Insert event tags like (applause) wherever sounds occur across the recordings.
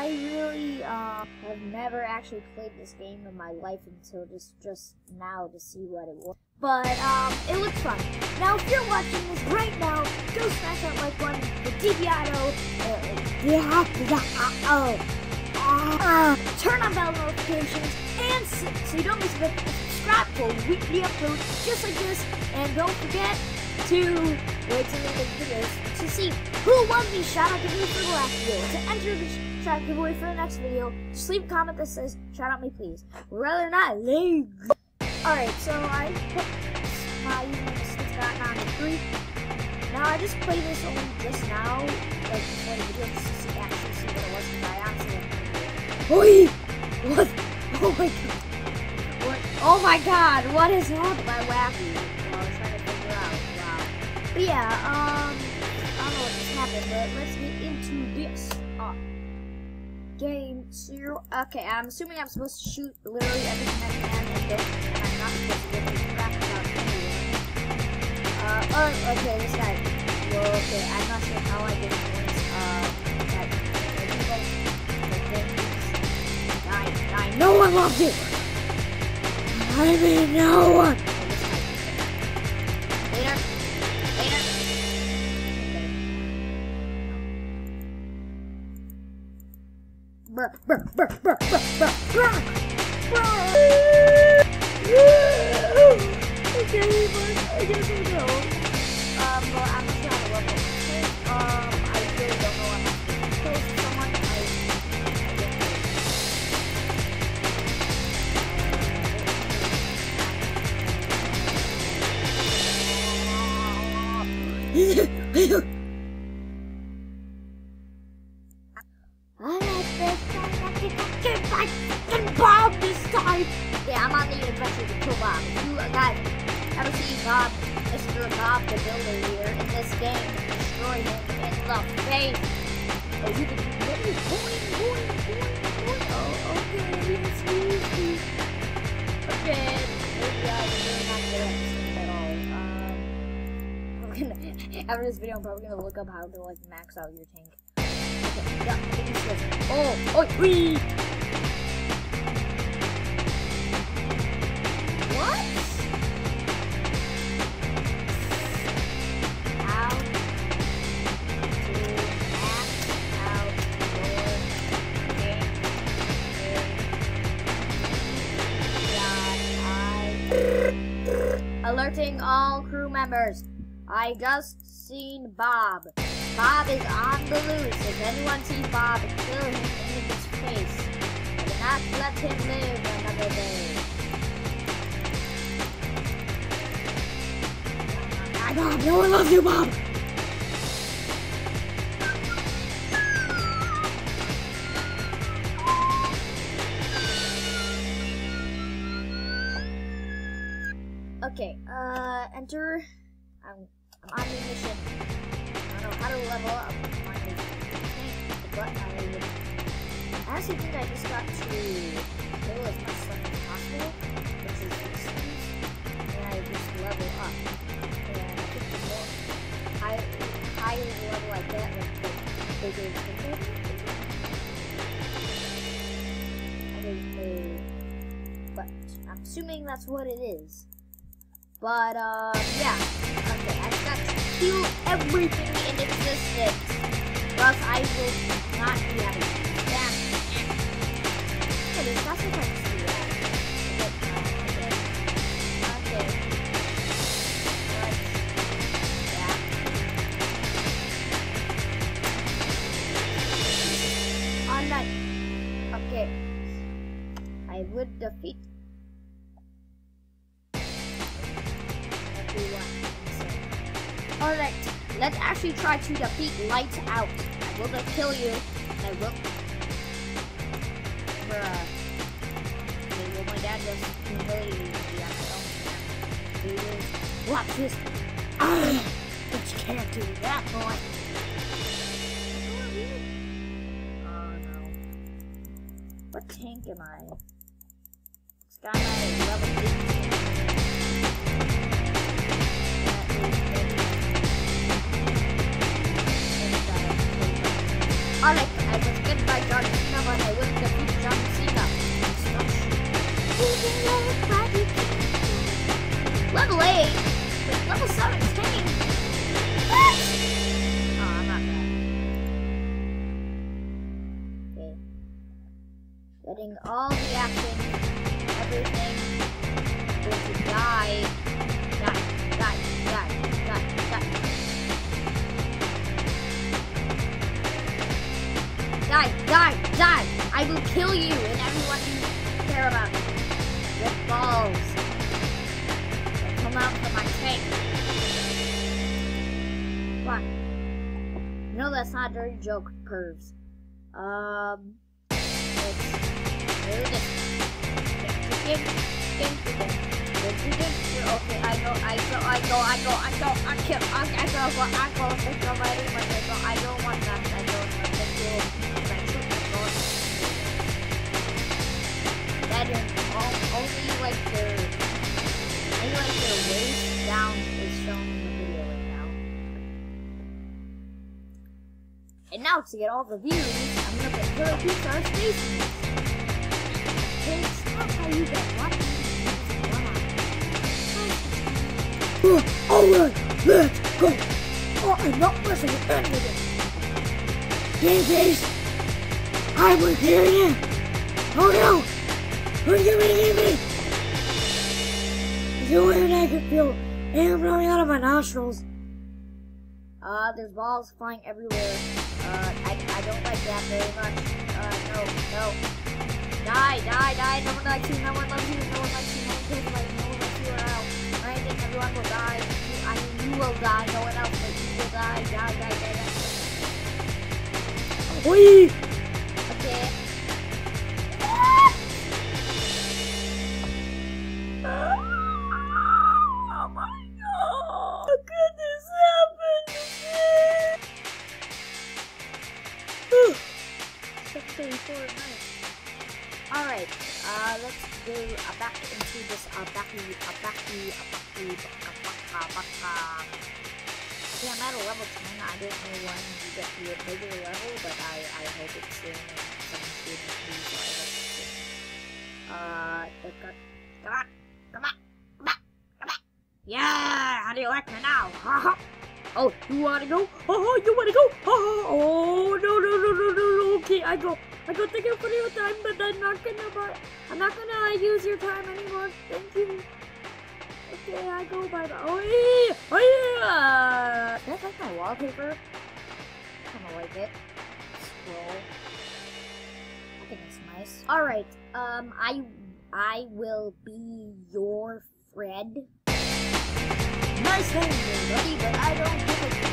I really uh, have never actually played this game in my life until just just now to see what it was. But um, it looks fun. Now, if you're watching this right now, go smash that like button for Diep.io. Uh, Diep.io. Uh, turn on bell notifications and so, so you don't miss a subscribe for weekly uploads just like this. And don't forget to wait till the the videos to see who won the shout out for the last video. To enter the out giveaway for the next video, just leave a comment that says shout out me please. Rather not leave. Alright, so I put my username on three. Now I just played this only just now, like before the video just to see actually see what it was because I actually Oi! What? (laughs) Oh my god. What? Oh my god, what is happening? My wacky. But yeah, um, I don't know what just happened, but let's get game zero. Okay, I'm assuming I'm supposed to shoot literally everything I can don't, I'm not supposed to. Uh, oh, okay, this guy. Well, okay, I'm not sure how I get points. Uh, people, that things. Die, die. No one loves it! I mean, no one! Okay, but (laughs) (laughs) in. Oh, you can. Oh, okay. Okay, after this video, I'm probably gonna look up how to like max out your tank. Okay, yeah. Oh, oh, wee! I just seen Bob. Bob is on the loose. If anyone sees Bob, kill him in his face. Do not let him live another day. Hi, Bob. No one loves you, Bob. Okay, uh, enter. I'm, on the mission. I don't know how to level up my tank, I would. I actually think I just got to kill as much stuff as possible, which is these and I just level up. And I think the more high, higher level I get, like the bigger the I they, but I'm assuming that's what it is. But, uh, yeah. Kill everything in existence. Or I will not be having Alright, let's actually try to defeat Lights Out. I will just kill you. I will. Bruh. Okay, well, my dad own. He was. Watch this. But you can't do that, boy. Oh no. What tank am I? Level 18. Alright, I was by John Cena, but I defeat John Cena. Level 8? Wait, level 17? What? Oh, I'm not bad. Okay. Getting all the action, everything. To. Die, Die, die, die! I will kill you and everyone you care about. With balls. That come out from my tank. On. No, that's not a dirty joke, curves. Um, let's do this. Again, again, again. Okay, I go, I go, I go, I go, I go, I kill, I, I go, I go, I go, I go, I go, I don't want that, I only like their, only like their waist down is shown in the video right now. And now to get all the views, I'm gonna put Killer Pixar Space News. It's not how you get one. Alright, let's go. Oh, I'm not listening to any of it. Yankees, I was hearing you. Oh no, who's gonna get me? Is there weird I can feel air blowing out of my nostrils? Uh, there's balls flying everywhere. Uh, I, I don't like that very much. Uh, no, no. Die, die, die. No one likes you, no one loves you, no one likes you, no one cares about you, no one likes you all. I think everyone will die. You, I mean, you will die, no one else, but you will die, die, die, die, die. Wee! Uh, let's go uh, back into this uh, backy, uh, baka, baka. Okay, I'm at a level 10. I don't know when you get to a bigger level, but I, I hope it's soon. Some good news, I soon. Uh, come on, come on, come on, come on. Yeah, how do you like me now? (laughs) oh, you wanna go? Oh, you wanna go? Oh, oh, no, no, no, no, no, no. Okay, I go. I go. Thank you for your time, but I'm not gonna. Buy, I'm not gonna use your time anymore. Thank you. Okay, I go. Bye bye. Oh yeah, oh yeah. That's like my wallpaper. Kind of like it. Scroll. I think it's nice. All right. Um, I I will be your friend. Nice name, buddy, but I don't give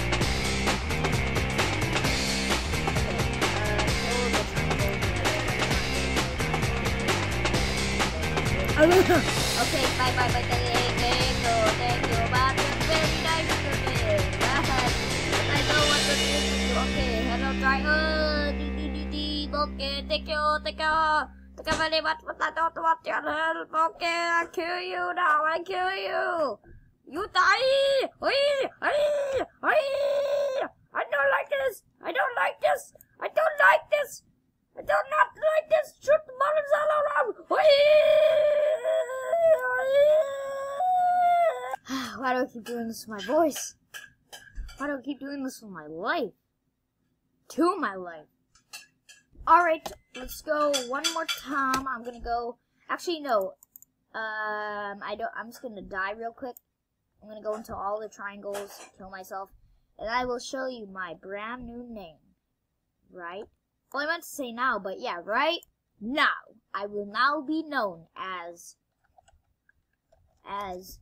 a. Okay, bye bye bye. Thank you, thank you. But it's very nice to me. But I don't want to with. Okay, hello, di. Okay, thank you, thank you. Thank you very much, but I don't want your help. Okay, I kill you now. I kill you. You die. Oi, oi, oi. I don't like this. I don't like this. I don't like this. I do not like this. Shoot the bullets all around. Oi, oi. Why do I keep doing this with my voice? Why do I keep doing this with my life? To my life. Alright, let's go one more time. I'm gonna go. Actually, no. Um, I don't. I'm just gonna die real quick. I'm gonna go into all the triangles, kill myself, and I will show you my brand new name. Right? Well, I meant to say now, but yeah, right now, I will now be known as as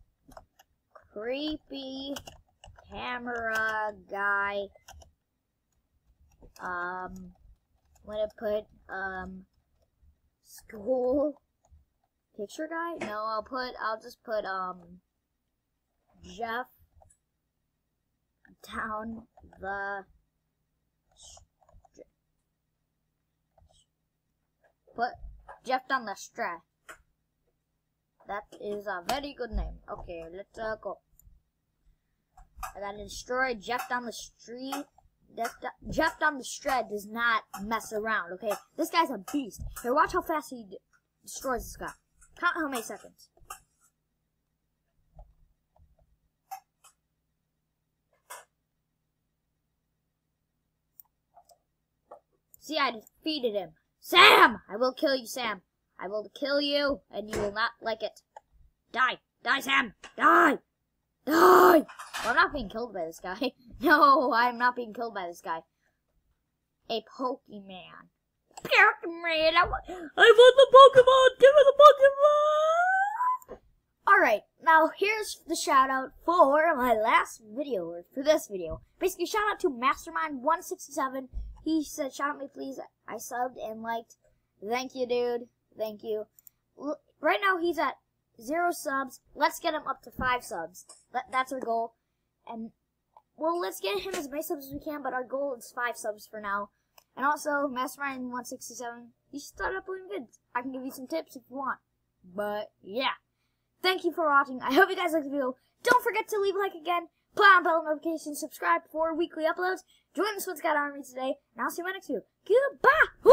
creepy camera guy. Um, I'm gonna put um school picture guy. No, I'll put. I'll just put um Jeff down the. Put Jeff down the strat. That is a very good name. Okay, let's uh, go. I gotta destroy Jeff down the street. Jeff, down the street does not mess around, okay? This guy's a beast. Here, watch how fast he destroys this guy. Count how many seconds. See, I defeated him. Sam! I will kill you, Sam. I will kill you, and you will not like it. Die! Die, Sam! Die! Die! Well, I'm not being killed by this guy. (laughs) No, I'm not being killed by this guy. A Pokemon. Pokemon! I want, I want the Pokemon! Give me the Pokemon! Alright, now here's the shout out for my last video, or for this video. Basically, shout out to Mastermind167. He said, shout out me please. I subbed and liked. Thank you, dude. Thank you. L right now, he's at zero subs. Let's get him up to five subs. That, that's our goal. And, well, let's get him as many subs as we can, but our goal is five subs for now. And also, Mastermind167, you should start uploading vids. I can give you some tips if you want. But, yeah. Thank you for watching. I hope you guys liked the video. Don't forget to leave a like again. Put on bell notifications, subscribe for weekly uploads. Join the Spencacot Army today, and I'll see you in my next video. Goodbye!